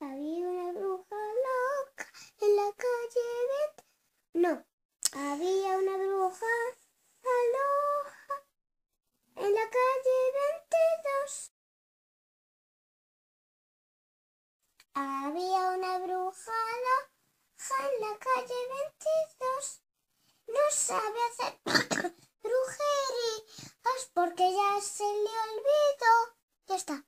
Había una bruja loca en la calle 20. No, había una bruja loca en la calle 22. Había una bruja loca en la calle 22. No sabe hacer brujerías porque ya se le olvidó. Ya está.